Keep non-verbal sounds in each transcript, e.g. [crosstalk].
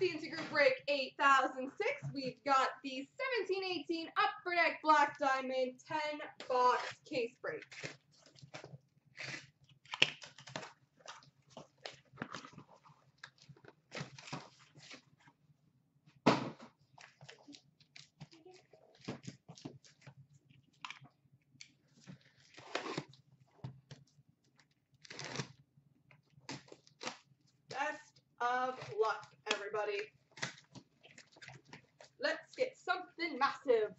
CNC Group Break 8006. We've got the 1718 Upper Deck Black Diamond 10 box case break. Best of luck, everybody. Let's get something massive.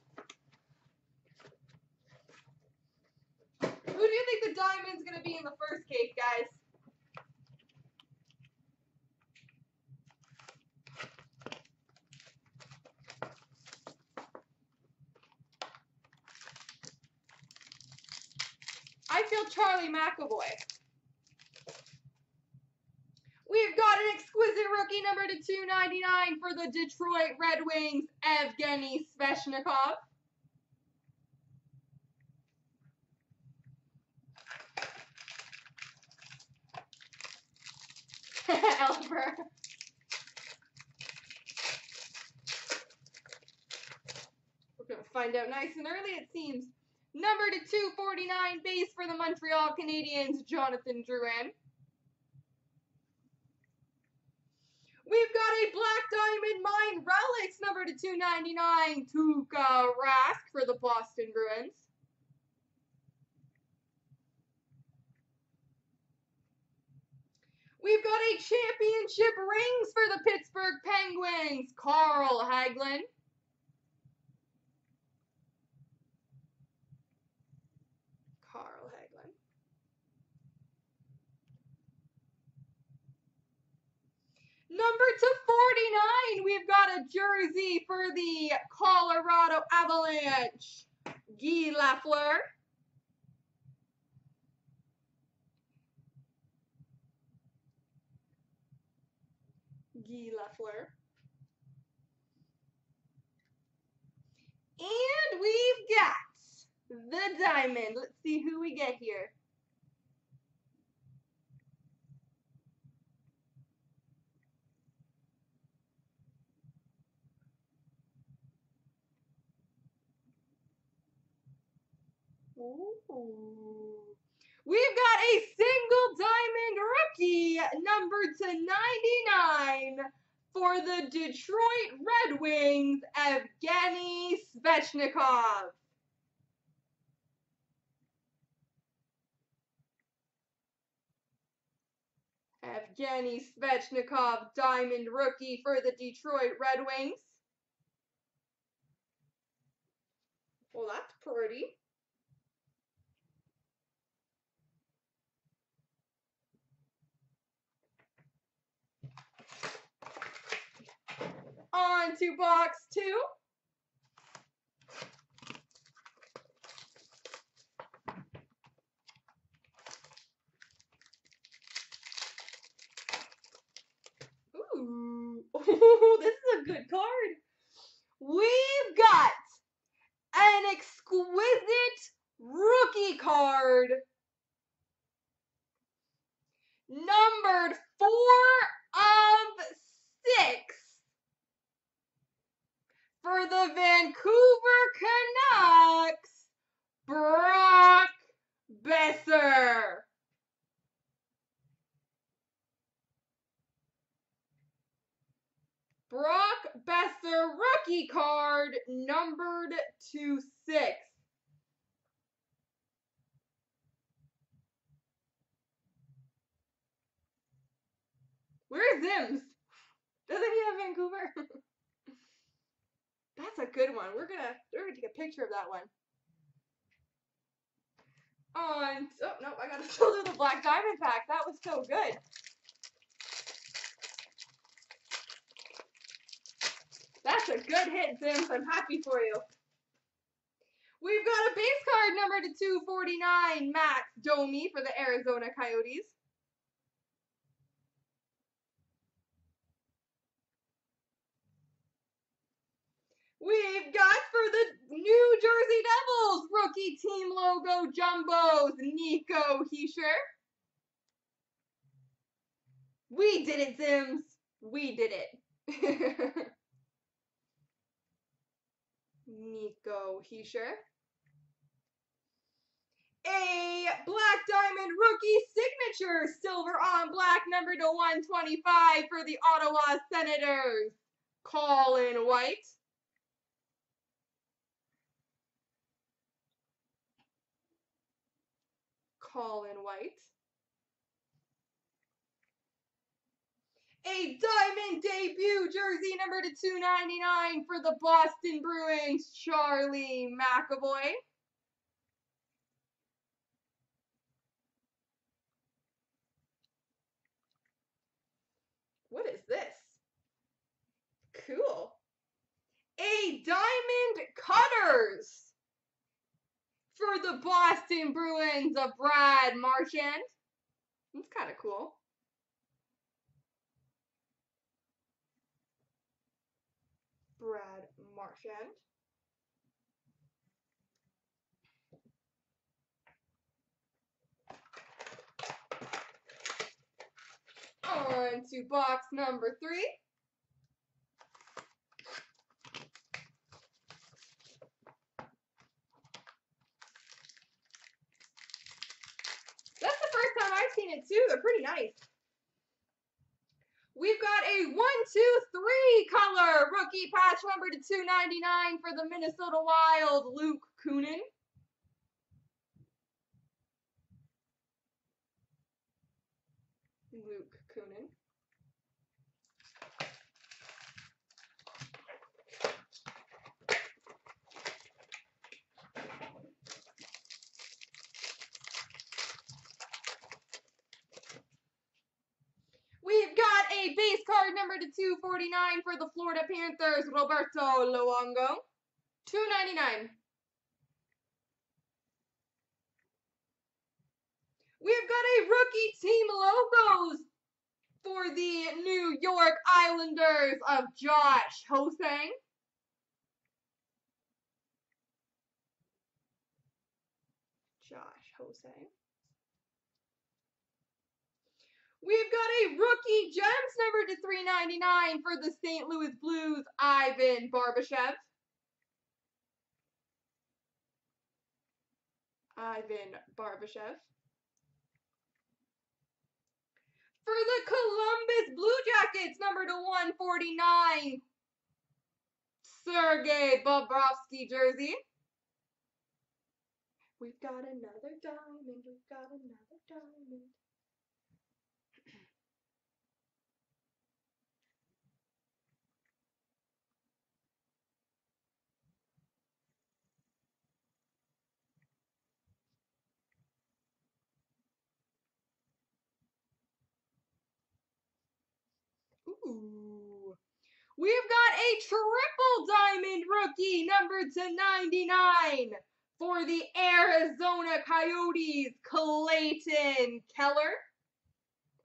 Who do you think the diamond's gonna be in the first case, guys? Feel Charlie McAvoy. We've got an exquisite rookie number to 299 for the Detroit Red Wings, Evgeny Svechnikov. [laughs] Elber. We're going to find out nice and early, it seems. Number to 249 base for the Montreal Canadiens, Jonathan Drouin. We've got a Black Diamond Mine Relics number to 299, Tuukka Rask for the Boston Bruins. We've got a championship rings for the Pittsburgh Penguins, Carl Hagelin. Carl Hagelin. Number to 49, we've got a jersey for the Colorado Avalanche, Guy Lafleur. Guy Lafleur. And we've got the diamond. Let's see who we get here. We've got a single diamond rookie, number to 99, for the Detroit Red Wings, Evgeny Svechnikov. Evgeny Svechnikov, diamond rookie for the Detroit Red Wings. Well, that's pretty. On to box two. Ooh, this is a good card. We've got an exquisite rookie card numbered four of six for the Vancouver Canucks, Brock Boeser. Brock Boeser rookie card numbered to six. Where's Zims? Doesn't he have Vancouver? [laughs] That's a good one. We're gonna we're gonna take a picture of that one. On oh no, I gotta [laughs] still do the black diamond pack. That was so good. That's a good hit, Zims. I'm happy for you. We've got a base card number to 249, Max Domi for the Arizona Coyotes. We've got for the New Jersey Devils rookie team logo jumbos, Nico Hischier. We did it, Zims. We did it. [laughs] Nico Hischier. A Black Diamond rookie signature, silver on black, number to 125 for the Ottawa Senators, Colin White. Colin White. A diamond debut jersey number to 299 for the Boston Bruins, Charlie McAvoy. What is this? Cool. A diamond cutters for the Boston Bruins of Brad Marchand. That's kind of cool. Brad Marchand. On to box number three. That's the first time I've seen it too. They're pretty nice. We've got a one, two, three color rookie patch number to 299 for the Minnesota Wild, Luke Kunin. Luke Kunin. We've got base card number to 249 for the Florida Panthers, Roberto Luongo. 299. We've got a rookie team logos for the New York Islanders of Josh Ho-Sang. Josh Ho-Sang. We've got a rookie gems number to 399 for the St. Louis Blues, Ivan Barbashev. Ivan Barbashev. For the Columbus Blue Jackets, number to 149, Sergei Bobrovsky jersey. We've got another diamond, we've got another diamond. Ooh. We've got a triple diamond rookie number to 99 for the Arizona Coyotes, Clayton Keller.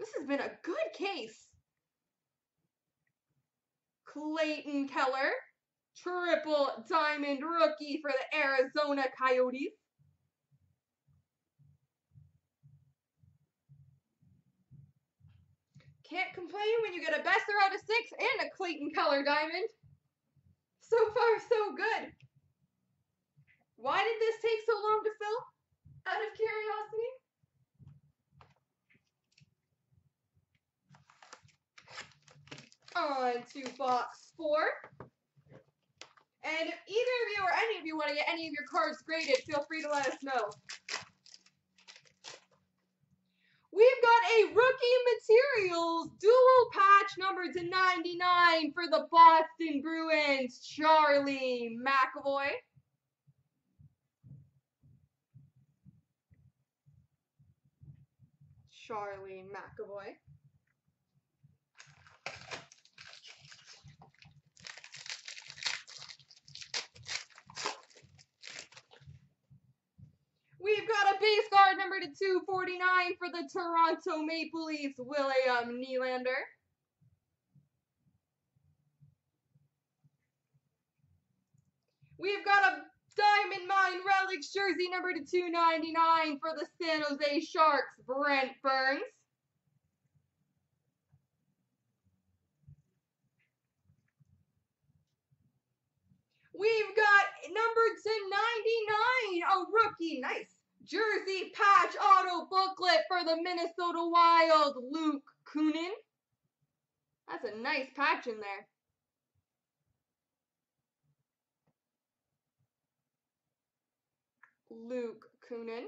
This has been a good case. Clayton Keller, triple diamond rookie for the Arizona Coyotes. Can't complain when you get a Boeser out of six and a Clayton Keller diamond. So far, so good. Why did this take so long to fill? Out of curiosity? On to box four. And if either of you or any of you want to get any of your cards graded, feel free to let us know. We've got a rookie materials dual patch number to 99 for the Boston Bruins, Charlie McAvoy. Charlie McAvoy. We've got a base card number to 249 for the Toronto Maple Leafs, William Nylander. We've got a Diamond Mine Relics jersey number to 299 for the San Jose Sharks, Brent Burns. We've got number to 99, a rookie. Nice. Jersey patch auto booklet for the Minnesota Wild. Luke Kunin. That's a nice patch in there. Luke Kunin.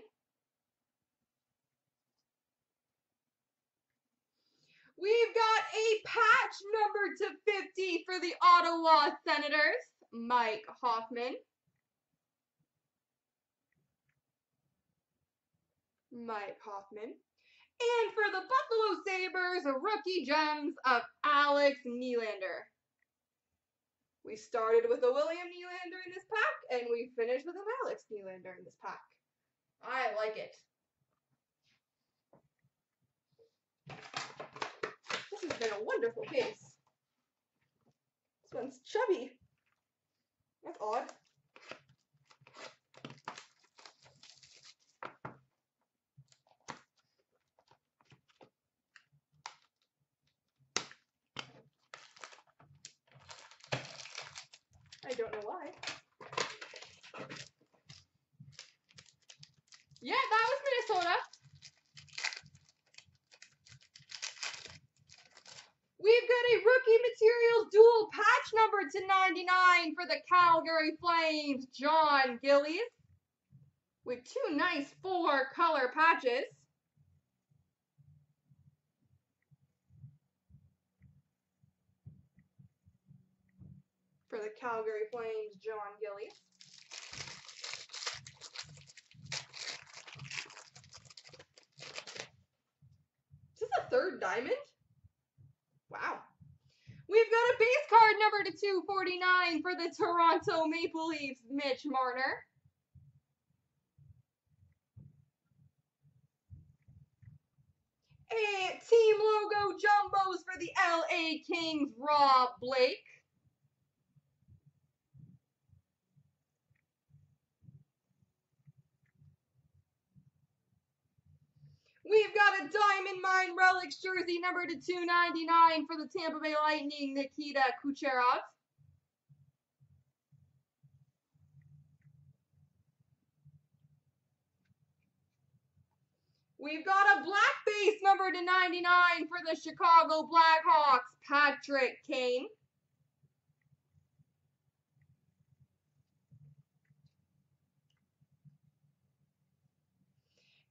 We've got a patch number to 50 for the Ottawa Senators, Mike Hoffman. Mike Hoffman. And for the Buffalo Sabres, rookie gems of Alex Nylander. We started with a William Nylander in this pack, and we finished with an Alex Nylander in this pack. I like it. This has been a wonderful case. This one's chubby. That's odd. Know why. Yeah, that was Minnesota. We've got a rookie materials dual patch number to 99 for the Calgary Flames, Jon Gillies. With two nice four color patches. For the Calgary Flames, Jon Gillies. Is this a third diamond? Wow. We've got a base card number to 249 for the Toronto Maple Leafs, Mitch Marner. A team logo jumbos for the LA Kings, Rob Blake. We've a Diamond Mine Relics jersey number to 299 for the Tampa Bay Lightning, Nikita Kucherov. We've got a black base number to 99 for the Chicago Blackhawks, Patrick Kane.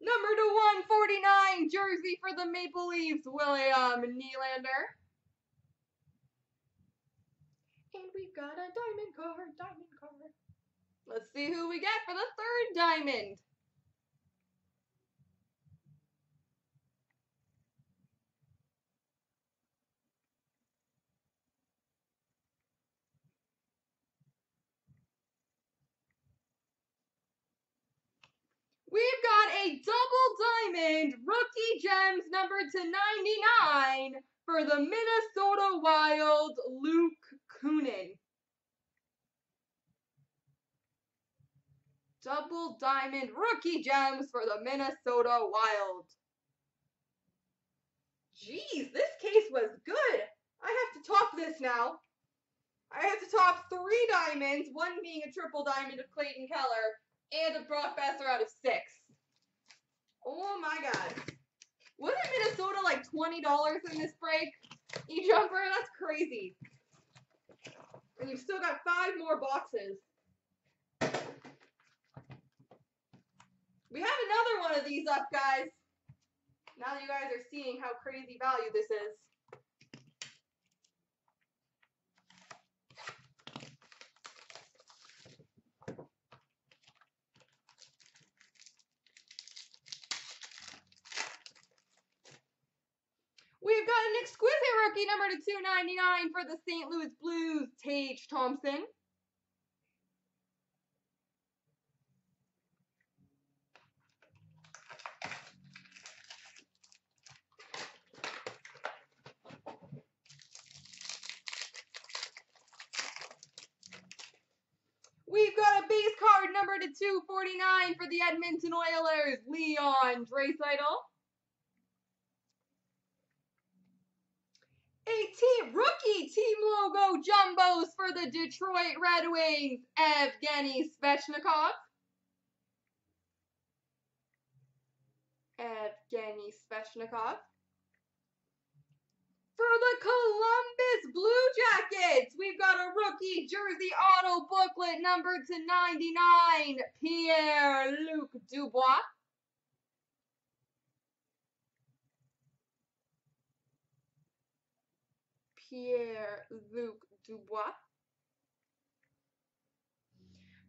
Number to 149, jersey for the Maple Leafs, William Nylander. And we've got a diamond card, diamond card. Let's see who we get for the third diamond. We've got a double diamond rookie gems number to 99 for the Minnesota Wild, Luke Kunin. Double diamond rookie gems for the Minnesota Wild. Jeez, this case was good. I have to top this now. I have to top three diamonds, one being a triple diamond of Clayton Keller, and a Brock Boeser out of six. Oh my god. Wasn't Minnesota like $20 in this break? E-jumper? That's crazy. And you've still got five more boxes. We have another one of these up, guys. Now that you guys are seeing how crazy value this is. We've got an exquisite rookie number to 299 for the St. Louis Blues, Tage Thompson. We've got a base card number to 249 for the Edmonton Oilers, Leon Draisaitl. A team rookie team logo jumbo Rainbows for Detroit Red Wings, Evgeny Svechnikov. Evgeny Svechnikov. For the Columbus Blue Jackets, we've got a rookie jersey auto booklet number to 99, Pierre-Luc Dubois. Pierre-Luc Dubois.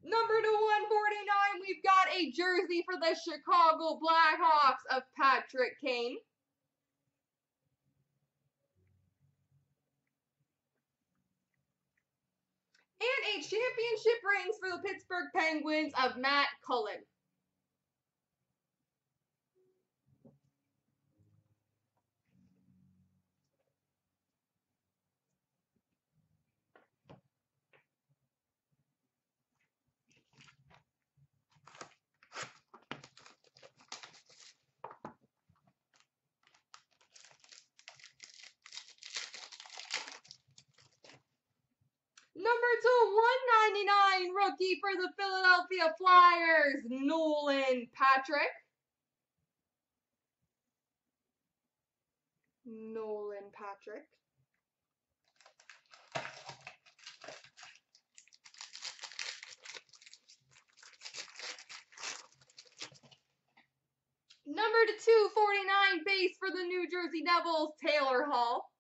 Number to 149, we've got a jersey for the Chicago Blackhawks of Patrick Kane. And a championship rings for the Pittsburgh Penguins of Matt Cullen. Number to 199 rookie for the Philadelphia Flyers, Nolan Patrick. Nolan Patrick. Number to 249 base for the New Jersey Devils, Taylor Hall.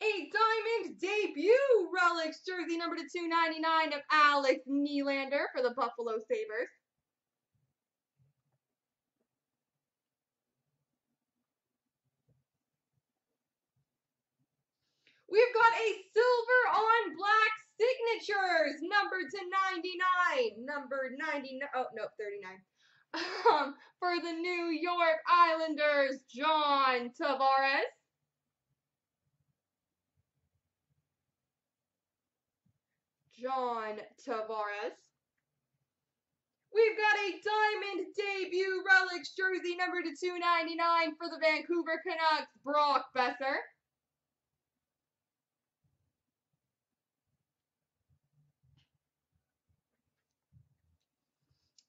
A diamond debut relics jersey number to 299 of Alex Nylander for the Buffalo Sabres. We've got a silver on black signatures, number to 99, number 99, oh, no, 39. [laughs] Um, for the New York Islanders, John Tavares. John Tavares. We've got a diamond debut relics jersey number to 299 for the Vancouver Canucks, Brock Boeser.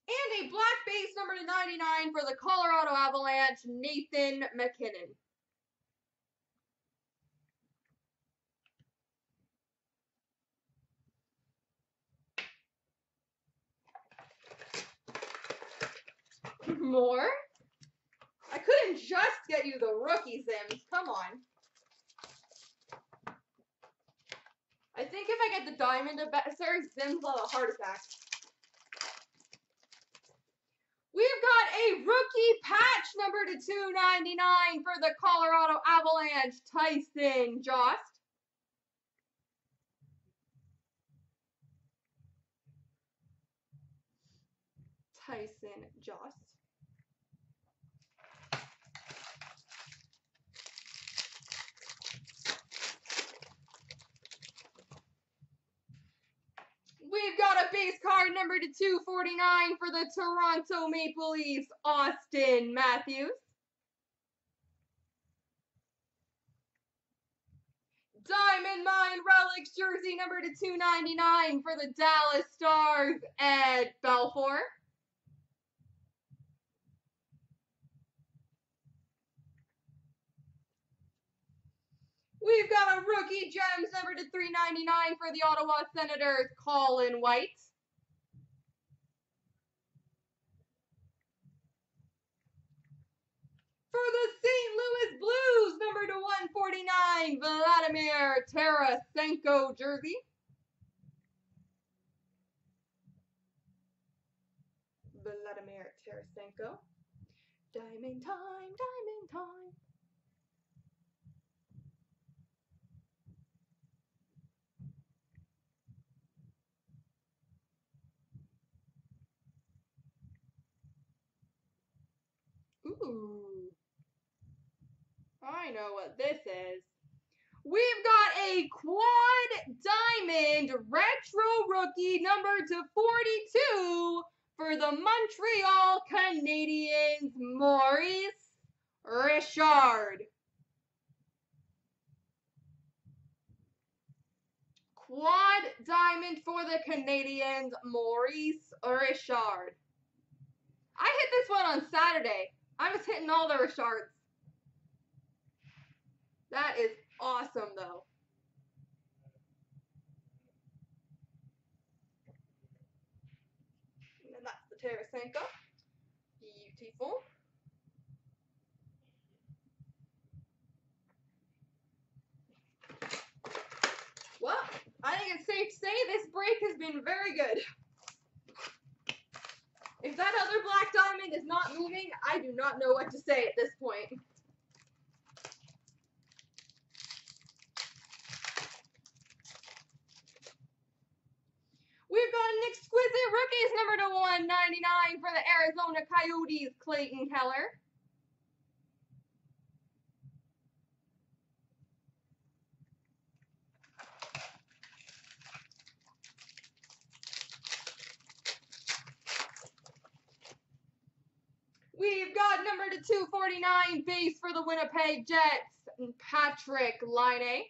And a black base number to 99 for the Colorado Avalanche, Nathan MacKinnon. More? I couldn't just get you the rookie Sims. Come on. I think if I get the diamond Boeser, Sims will have a heart attack. We've got a rookie patch number to 299 for the Colorado Avalanche, Tyson Jost. Tyson Jost. We've card number to 249 for the Toronto Maple Leafs, Auston Matthews. Diamond Mine Relics jersey number to 299 for the Dallas Stars, Ed Belfour. We've got a rookie gems number to 399 for the Ottawa Senators, Colin White. For the St. Louis Blues, number to 149, Vladimir Tarasenko jersey. Vladimir Tarasenko. Diamond time, diamond time. Ooh. I know what this is. We've got a quad diamond retro rookie number to 42 for the Montreal Canadiens, Maurice Richard. Quad diamond for the Canadiens, Maurice Richard. I hit this one on Saturday. I was hitting all the Richards. That is awesome, though. And then that's the Tarasenko. Beautiful. Well, I think it's safe to say this break has been very good. If that other black diamond is not moving, I do not know what to say at this point. We've got an exquisite rookies number to 199 for the Arizona Coyotes, Clayton Keller. We've got number to 249 base for the Winnipeg Jets, Patrik Laine.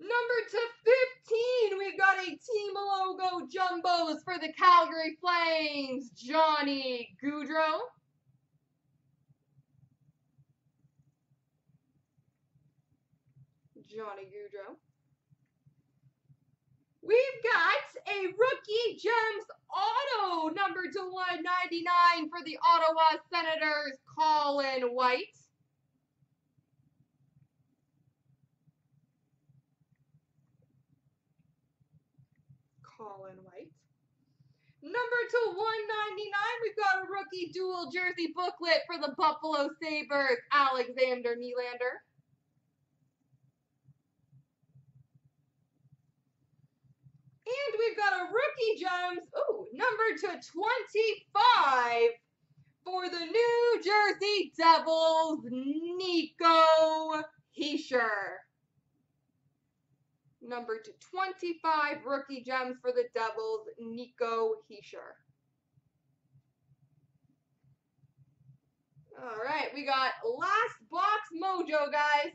Number to 15, we've got a Team Logo Jumbos for the Calgary Flames, Johnny Gaudreau. Johnny Gaudreau. We've got a Rookie Gems Auto number to 199 for the Ottawa Senators, Colin White. Colin White. Number to 199, we've got a rookie dual jersey booklet for the Buffalo Sabres, Alexander Nylander. And we've got a rookie gems, ooh, number to 25 for the New Jersey Devils, Nico Hischier. Number to 25 rookie gems for the Devils, Nico Hischier. All right, we got last box mojo, guys.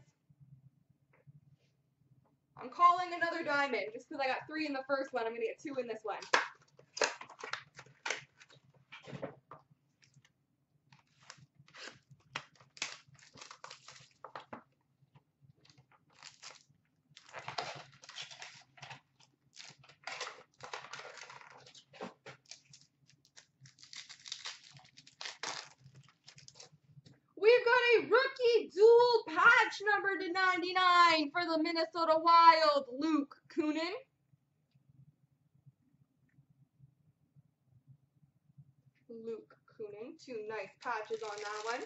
I'm calling another diamond just because I got three in the first one. I'm going to get two in this one. We've got a rookie dual patch number to 99 for the Minnesota Wild, Luke Kunin. Luke Kunin, two nice patches on that one.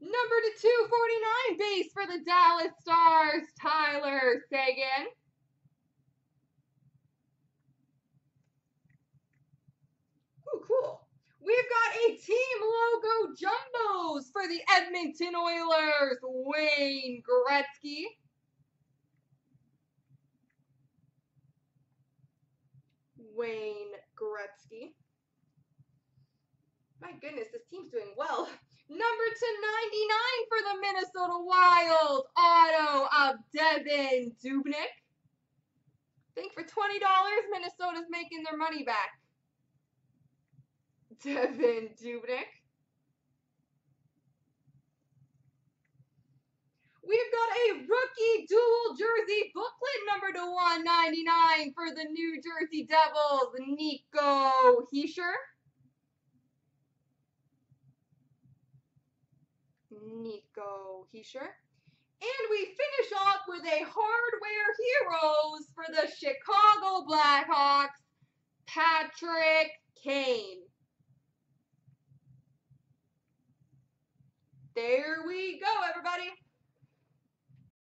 Number to 249 base for the Dallas Stars, Tyler Seguin. Ooh, cool. We've got a team logo jumbos for the Edmonton Oilers, Wayne Gretzky. Wayne Gretzky. My goodness, this team's doing well. Number to 99 for the Minnesota Wild, auto of Devin Dubnyk. I think for $20, Minnesota's making their money back. Devin Dubnyk. We've got a rookie dual jersey booklet number to 199 for the New Jersey Devils, Nico Hischier. Nico Hischier. And we finish off with a Hardware Heroes for the Chicago Blackhawks, Patrick Kane. There we go, everybody.